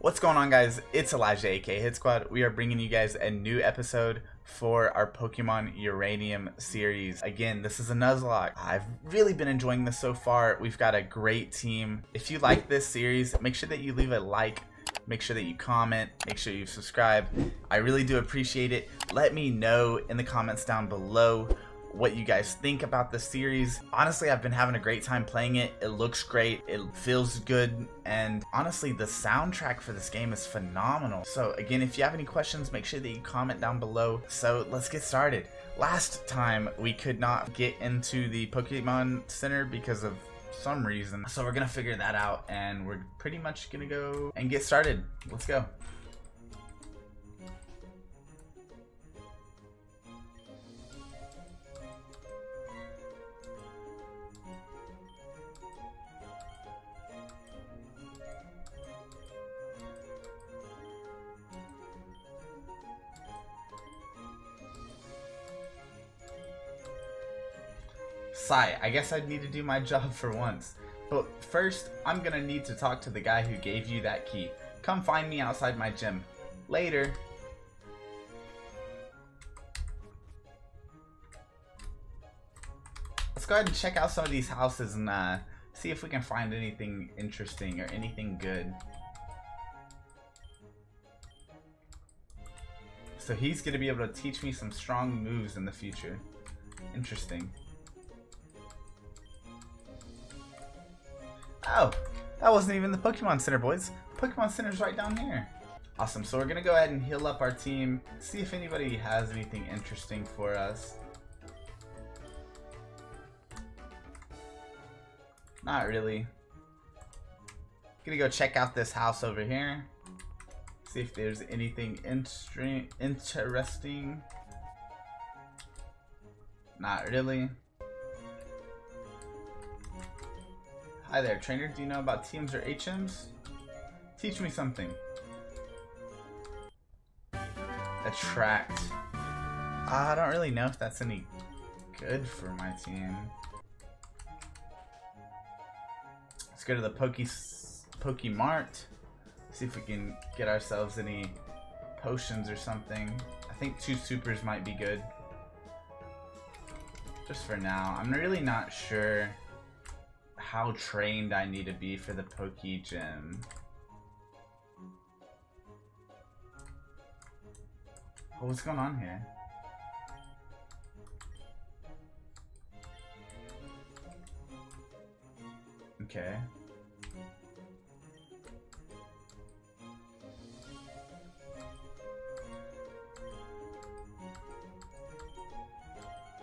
What's going on guys? It's Elijah aka Hit Squad. We are bringing you guys a new episode for our Pokemon Uranium series. Again, this is a Nuzlocke. I've really been enjoying this so far. We've got a great team. If you like this series, make sure that you leave a like, make sure that you comment, make sure you subscribe. I really do appreciate it. Let me know in the comments down below what you guys think about the series. Honestly, I've been having a great time playing it. It looks great, it feels good, and honestly, the soundtrack for this game is phenomenal. So again, if you have any questions, make sure that you comment down below. So let's get started. Last time, we could not get into the Pokemon Center because of some reason. So we're gonna figure that out, and we're pretty much gonna go and get started. Let's go. Sigh, I guess I'd need to do my job for once. But first, I'm gonna need to talk to the guy who gave you that key. Come find me outside my gym. Later. Let's go ahead and check out some of these houses and uh, see if we can find anything interesting or anything good. So he's to be able to teach me some strong moves in the future. Interesting. Oh, that wasn't even the Pokemon Center, boys. Pokemon Center's right down here. Awesome, so we're gonna go ahead and heal up our team, see if anybody has anything interesting for us. Not really. Gonna go check out this house over here. See if there's anything interesting. Not really. Hi there, trainer. Do you know about TMs or HMs? Teach me something. Attract. Uh, I don't really know if that's any good for my team. Let's go to the Poke Pokemart. See if we can get ourselves any potions or something. I think two supers might be good. Just for now. I'm really not sure how trained I need to be for the Poke Gym. Oh, what's going on here? Okay.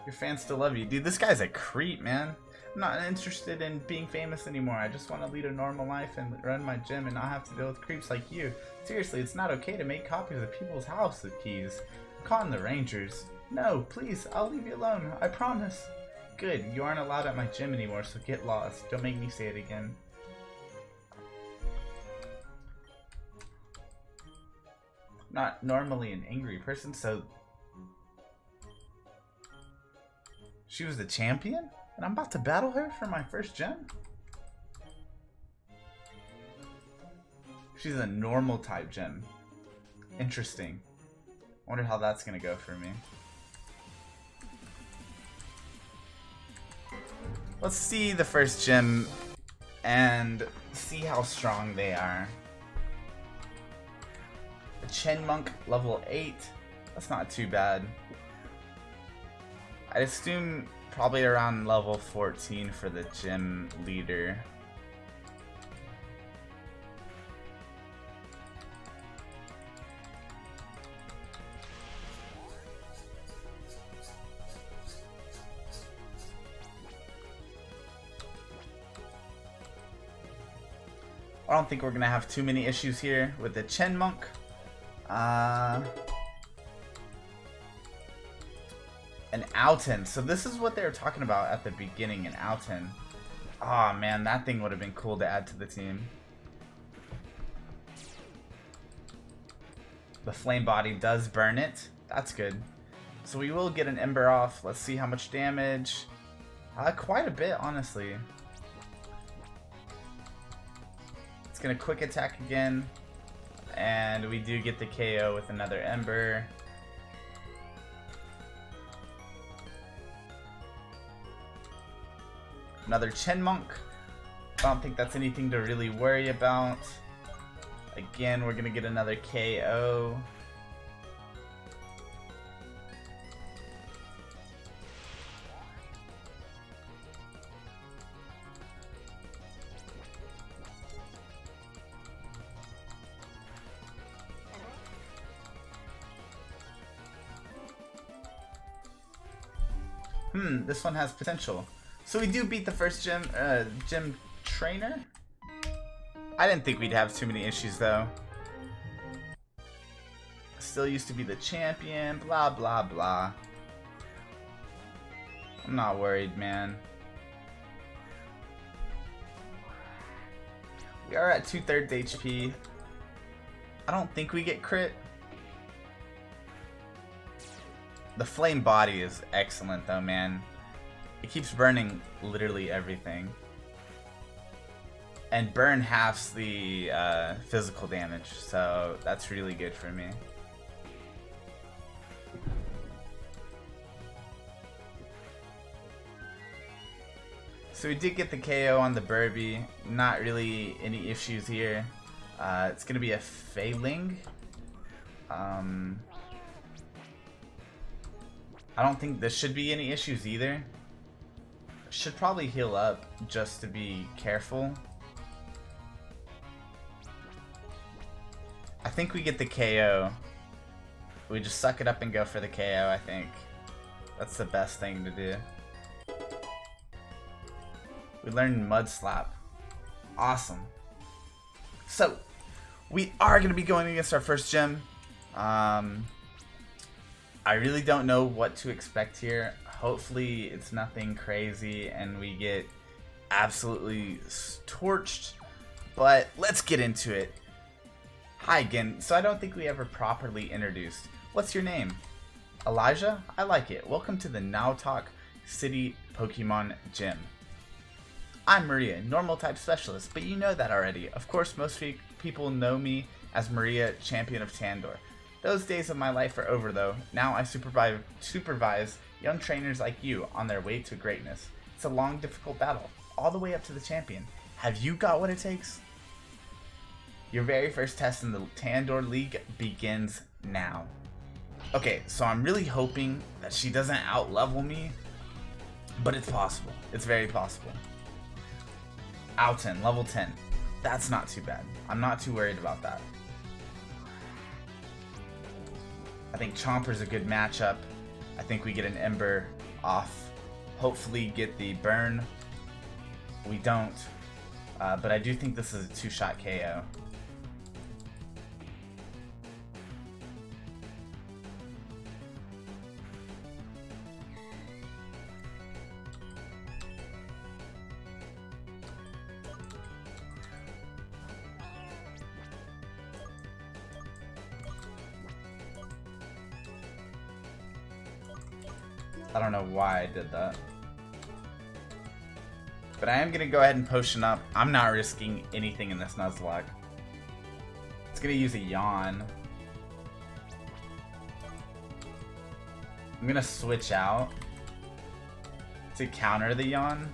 Your fans still love you. Dude, this guy's a creep, man. I'm not interested in being famous anymore. I just want to lead a normal life and run my gym and not have to deal with creeps like you. Seriously, it's not okay to make copies of people's house keys. Calling the Rangers. No, please, I'll leave you alone. I promise. Good, you aren't allowed at my gym anymore, so get lost. Don't make me say it again. not normally an angry person, so... She was the champion? And I'm about to battle her for my first gem? She's a normal type gem. Interesting. wonder how that's gonna go for me. Let's see the first gem and see how strong they are. The Chyinmunk level 8. That's not too bad. I assume Probably around level 14 for the gym leader. I don't think we're going to have too many issues here with the Chyinmunk. Uh, An Owten. So this is what they were talking about at the beginning, an Owten. Oh man, that thing would have been cool to add to the team. The flame body does burn it. That's good. So we will get an ember off. Let's see how much damage. Uh, quite a bit, honestly. It's gonna quick attack again. And we do get the KO with another Ember. Another Chyinmunk. I don't think that's anything to really worry about. Again, we're gonna get another KO. Hmm, this one has potential. So we do beat the first gym, uh, gym trainer? I didn't think we'd have too many issues though. Still used to be the champion, blah blah blah. I'm not worried, man. We are at two thirds HP. I don't think we get crit. The flame body is excellent though, man. It keeps burning literally everything. And burn halves the uh, physical damage, so that's really good for me. So we did get the KO on the Birbie. Not really any issues here. Uh, it's going to be a failing. Um, I don't think this should be any issues either. Should probably heal up just to be careful. I think we get the KO. We just suck it up and go for the KO, I think. That's the best thing to do. We learned Mud Slap. Awesome. So, we are going to be going against our first gym. Um, I really don't know what to expect here. Hopefully it's nothing crazy and we get absolutely torched. But let's get into it. Hi again. So I don't think we ever properly introduced. What's your name? Elijah? I like it. Welcome to the Nowtoch City Pokemon Gym. I'm Maria, normal type specialist, but you know that already. Of course, most people know me as Maria, champion of Tandor. Those days of my life are over though. Now I supervise, supervise young trainers like you on their way to greatness. It's a long, difficult battle, all the way up to the champion. Have you got what it takes? Your very first test in the Tandor League begins now. Okay, so I'm really hoping that she doesn't outlevel me, but it's possible. It's very possible. Owten, level 10. That's not too bad. I'm not too worried about that. I think Chomper's a good matchup. I think we get an Ember off. Hopefully get the burn. We don't. Uh, but I do think this is a two-shot KO. Why I did that. But I am going to go ahead and potion up. I'm not risking anything in this Nuzlocke. It's going to use a Yawn. I'm going to switch out to counter the Yawn.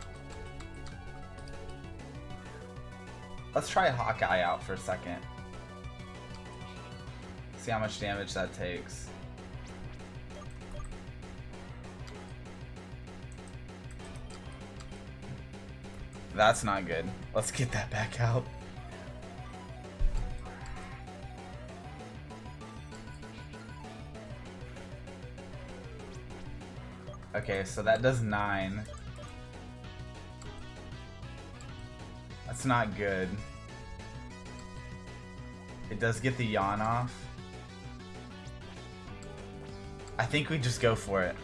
Let's try Hawkeye out for a second. See how much damage that takes. That's not good. Let's get that back out. Okay, so that does 9. That's not good. It does get the yawn off. I think we just go for it.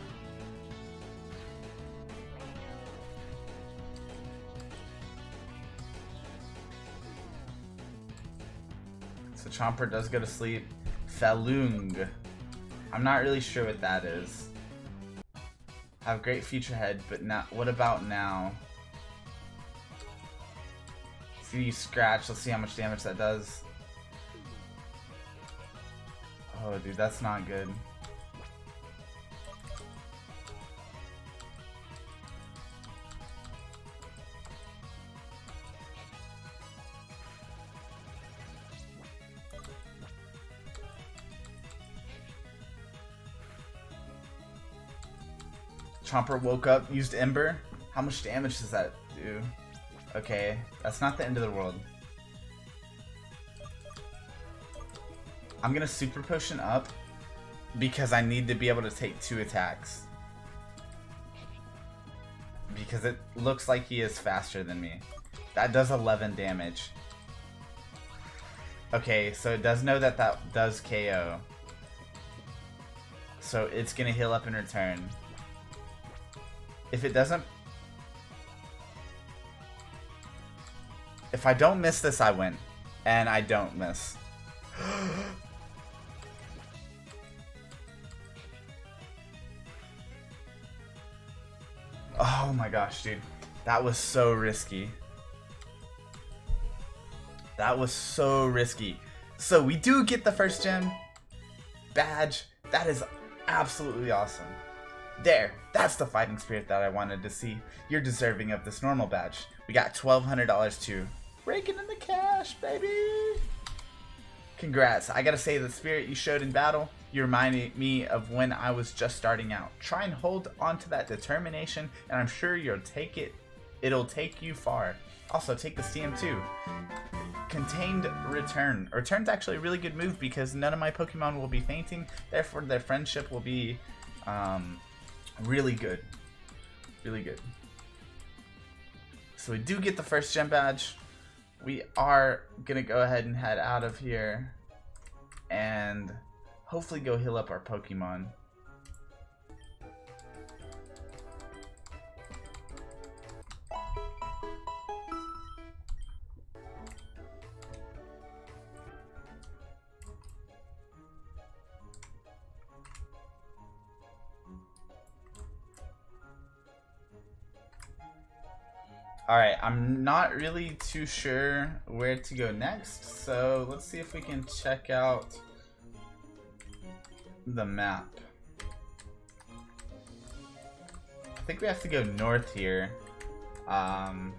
Chomper does go to sleep. Felung. I'm not really sure what that is. Have great future head, but now what about now? See you scratch. Let's see how much damage that does. Oh, dude, that's not good. Chomper woke up, used Ember. How much damage does that do? Okay, that's not the end of the world. I'm gonna Super Potion up because I need to be able to take two attacks. Because it looks like he is faster than me. That does 11 damage. Okay, so it does know that that does KO. So it's gonna heal up in return. If it doesn't... If I don't miss this, I win. And I don't miss. oh my gosh, dude. That was so risky. That was so risky. So we do get the first gem. Badge. That is absolutely awesome. There, that's the fighting spirit that I wanted to see. You're deserving of this normal badge. We got $1,200 too. Raking in the cash, baby! Congrats. I gotta say, the spirit you showed in battle, you reminded me of when I was just starting out. Try and hold on to that determination, and I'm sure you'll take it. It'll take you far. Also, take the CM2. Contained Return. Return's actually a really good move because none of my Pokemon will be fainting, therefore their friendship will be um, Really good. Really good. So we do get the first gem badge. We are going to go ahead and head out of here. And hopefully go heal up our Pokemon. I'm not really too sure where to go next, so let's see if we can check out the map. I think we have to go north here. Um,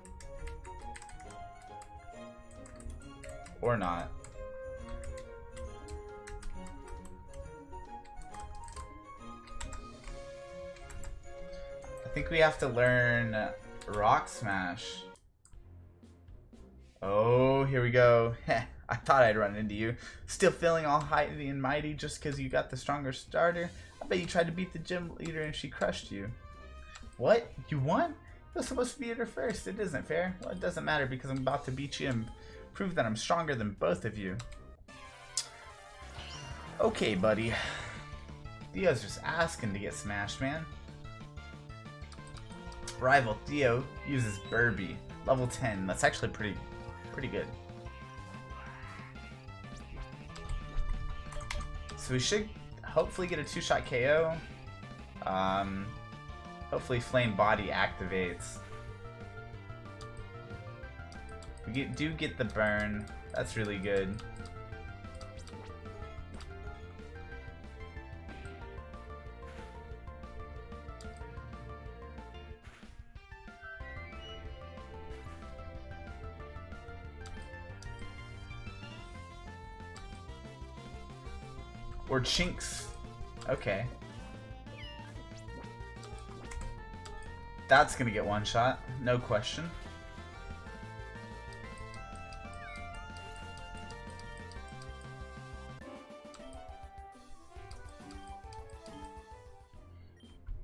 or not. I think we have to learn Rock Smash. Oh, here we go. I thought I'd run into you. Still feeling all mighty and mighty just because you got the stronger starter? I bet you tried to beat the gym leader and she crushed you. What? You won? Was supposed to be her first. It isn't fair. Well, it doesn't matter because I'm about to beat you and prove that I'm stronger than both of you. Okay, buddy. Theo's just asking to get smashed, man. Rival Theo uses Birbie. Level 10. That's actually pretty pretty good. So we should hopefully get a two-shot KO. Um, hopefully Flame Body activates. We get, do get the burn. That's really good. Or chinks. Okay. That's gonna get one shot, no question.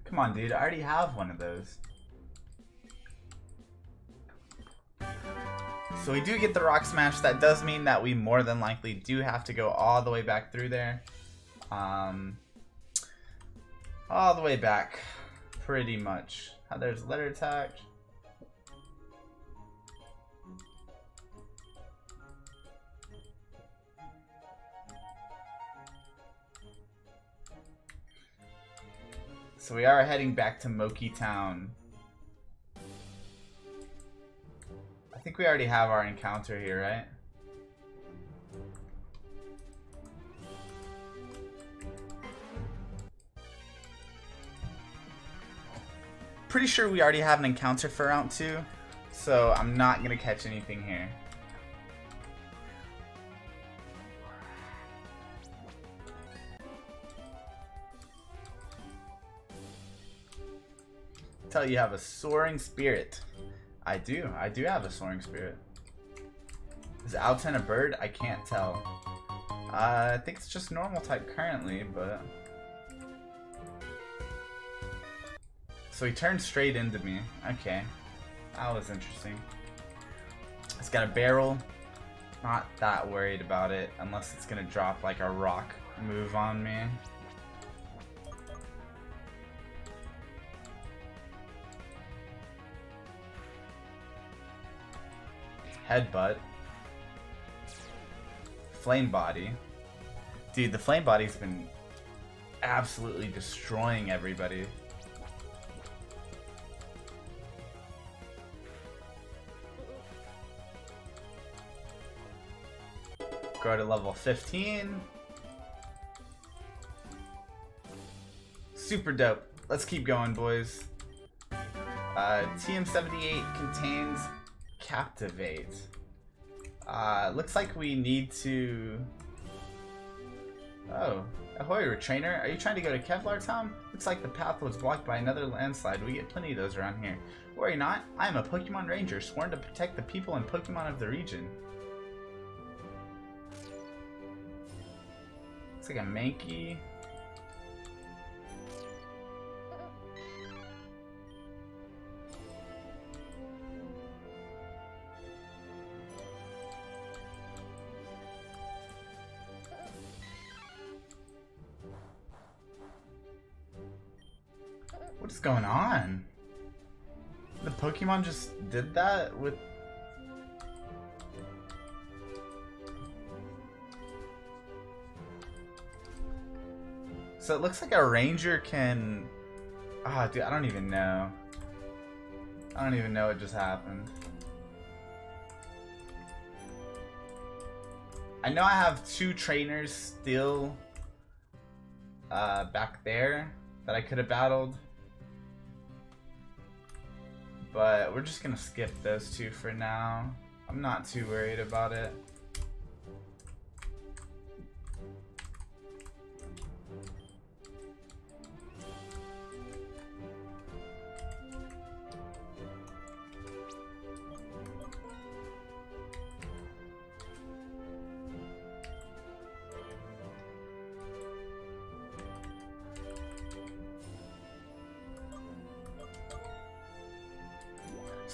Come on, dude. I already have one of those. So we do get the Rock Smash. That does mean that we more than likely do have to go all the way back through there. Um, all the way back, pretty much. How there's letter attack. So we are heading back to Moki Town. I think we already have our encounter here, right? Pretty sure we already have an encounter for round two, so I'm not gonna catch anything here. Tell you have a soaring spirit. I do. I do have a soaring spirit. Is Owten a bird? I can't tell. Uh, I think it's just normal type currently, but... So he turned straight into me. Okay. That was interesting. It's got a barrel. Not that worried about it, unless it's gonna drop like a rock move on me. Headbutt. Flame Body. Dude, the Flame Body's been absolutely destroying everybody. Go to level 15. Super dope. Let's keep going, boys. Uh, TM78 contains Captivate. Uh, looks like we need to... Oh. Ahoy, Retrainer. Are you trying to go to Kevlar Town? Looks like the path was blocked by another landslide. We get plenty of those around here. Worry not. I am a Pokemon Ranger, sworn to protect the people and Pokemon of the region. Looks like a Mankey. What is going on? The Pokemon just did that with... So it looks like a ranger can... Ah, oh, dude, I don't even know. I don't even know what just happened. I know I have two trainers still uh, back there that I could have battled. But we're just gonna skip those two for now. I'm not too worried about it.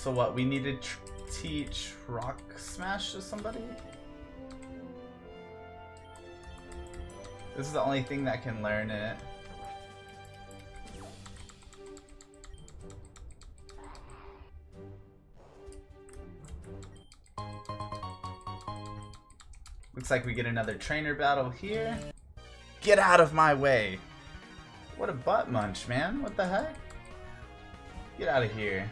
So what, we need to teach Rock Smash to somebody? This is the only thing that can learn it. Looks like we get another trainer battle here. Get out of my way! What a butt munch, man. What the heck? Get out of here.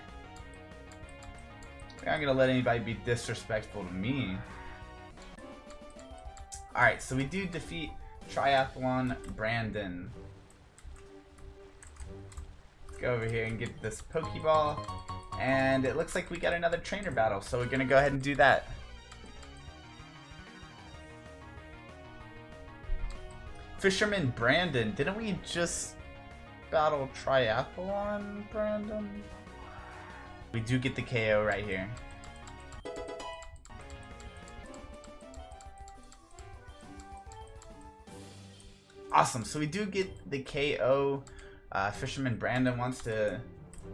I'm not gonna let anybody be disrespectful to me. Alright, so we do defeat Triathlon Brandon. Go over here and get this Pokeball. And it looks like we got another trainer battle, so we're gonna go ahead and do that. Fisherman Brandon, didn't we just battle Triathlon Brandon? We do get the KO right here. Awesome, so we do get the KO. Uh, Fisherman Brandon wants to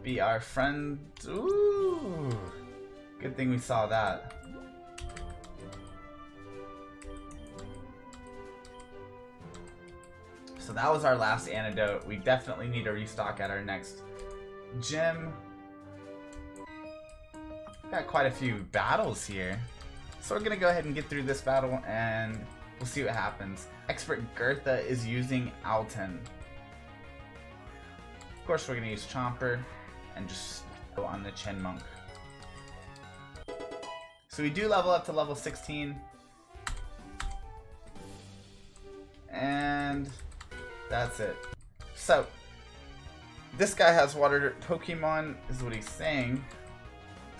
be our friend. Ooh, good thing we saw that. So that was our last antidote. We definitely need to restock at our next gym. Got quite a few battles here. So we're gonna go ahead and get through this battle and we'll see what happens. Expert Gertha is using Owten. Of course we're gonna use Chomper and just go on the Chyinmunk. So we do level up to level 16. And that's it. So, this guy has water Pokemon, is what he's saying.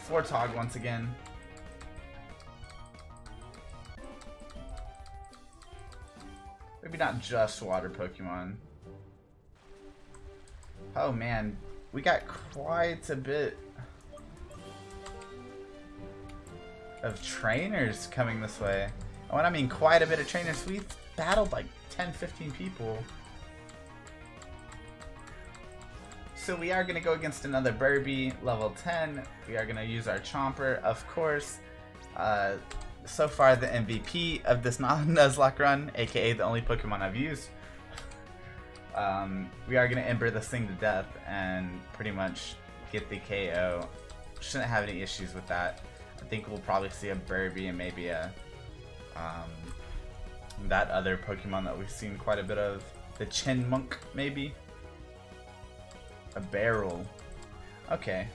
Fortog once again. Maybe not just water Pokemon. Oh man, we got quite a bit of trainers coming this way. And when I mean quite a bit of trainers, we've battled like 10, 15 people. So we are going to go against another Birbie, level 10. We are going to use our Chomper, of course. Uh, so far the MVP of this Nuzlocke run, aka the only Pokemon I've used. Um, we are going to Ember this thing to death and pretty much get the KO. Shouldn't have any issues with that. I think we'll probably see a Birbie and maybe a um, that other Pokemon that we've seen quite a bit of. The Chyinmunk, maybe? A barrel. Okay.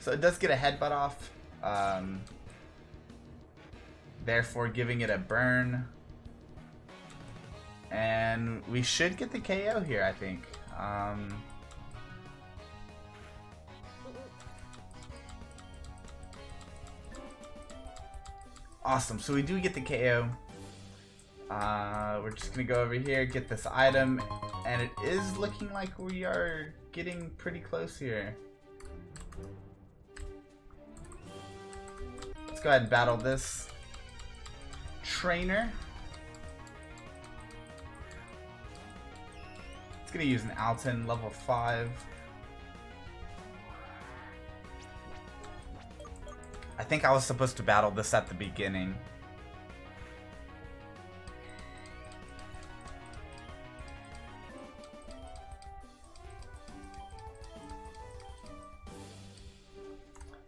So it does get a headbutt off. Um, therefore giving it a burn. And we should get the KO here, I think. Um, awesome, so we do get the KO. Uh, we're just gonna go over here, get this item, and it is looking like we are getting pretty close here. Let's go ahead and battle this trainer. It's gonna use an Owten level 5. I think I was supposed to battle this at the beginning.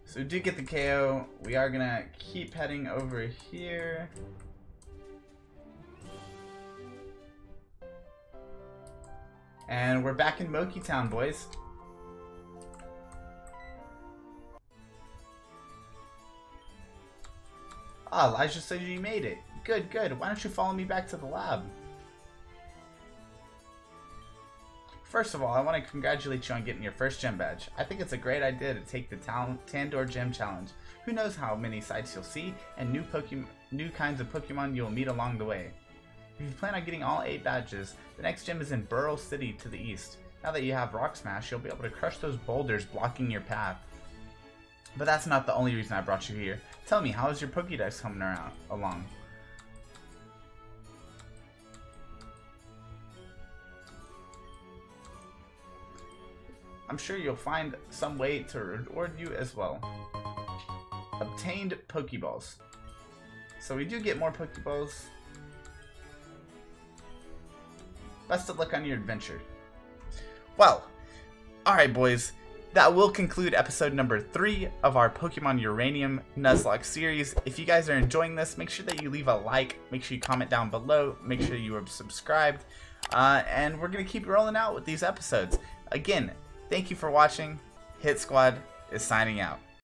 So we do get the KO. We are gonna keep heading over here. And we're back in Moki Town, boys. Ah, Elijah said you made it. Good, good. Why don't you follow me back to the lab? First of all, I want to congratulate you on getting your first gym badge. I think it's a great idea to take the Tandor Gym Challenge. Who knows how many sights you'll see and new Pokemon, new kinds of Pokemon you'll meet along the way. If you plan on getting all 8 badges, the next gym is in Burrow City to the east. Now that you have Rock Smash, you'll be able to crush those boulders blocking your path. But that's not the only reason I brought you here. Tell me, how is your Pokédex coming around along? I'm sure you'll find some way to reward you as well. Obtained Pokeballs. So we do get more Pokeballs. Best of luck on your adventure. Well, alright boys, that will conclude episode number three of our Pokemon Uranium Nuzlocke series. If you guys are enjoying this, make sure that you leave a like, make sure you comment down below, make sure you are subscribed, uh, and we're going to keep rolling out with these episodes. Again, thank you for watching. Hit Squad is signing out.